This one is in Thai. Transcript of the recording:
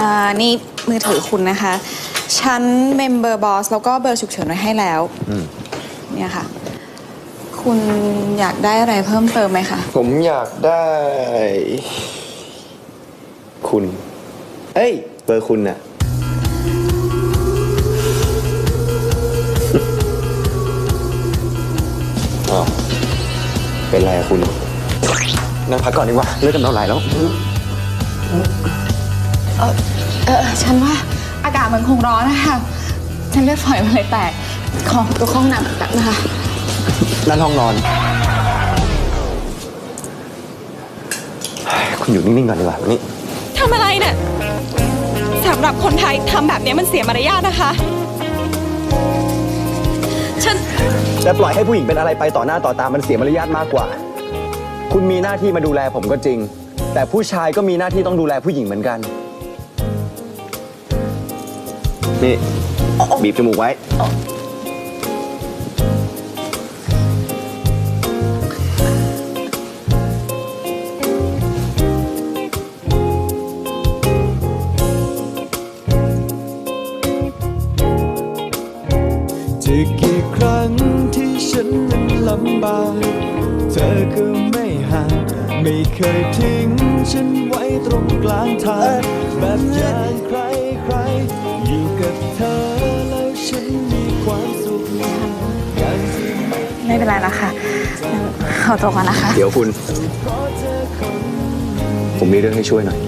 อ่านี่มือถือคุณนะคะ ฉัน mem เบอร์ boss แล้วก็เบอร์ฉุกเฉินไว้ให้แล้วอืมเนี่ยค่ะ คุณอยากได้อะไรเพิ่มเติมไหมคะ ผมอยากได้ คุณ เอ้ย เบอร์คุณน่ะ อ้าวเป็นไรอะคุณ นั่งพักก่อนดีกว่า เลือดกำเดาไหลแล้ว เออเออฉันว่าอากาศมันคงร้อนนะคะฉันเลือดฝอยมันเลยแตก ขอตัวเข้าห้องน้ำแบบนะคะ นั่นห้องนอน คุณอยู่นิ่งๆก่อนดีกว่าวันนี้ทำอะไรเนี่ยสำหรับคนไทยทำแบบนี้มันเสียมารยาทนะคะ ฉัน แต่ปล่อยให้ผู้หญิงเป็นอะไรไปต่อหน้าต่อตา มันเสียมารยาทมากกว่า คุณมีหน้าที่มาดูแลผมก็จริง แต่ผู้ชายก็มีหน้าที่ต้องดูแลผู้หญิงเหมือนกัน นี่ บีบจมูกไว้ จะกี่ครั้งที่ฉันนั้นลำบากเธอก็ไม่ห่างไม่เคยทิ้ง ฉันไว้ตรงกลางทางแบบอย่างใครใครๆ อยู่กับเธอแล้วฉันมีความสุขอย่างที่ไม่ไม่เป็นไรนะคะงั้นขอตัวก่อนนะคะ เดี๋ยวคุณ ผมมีเรื่องให้ช่วยหน่อย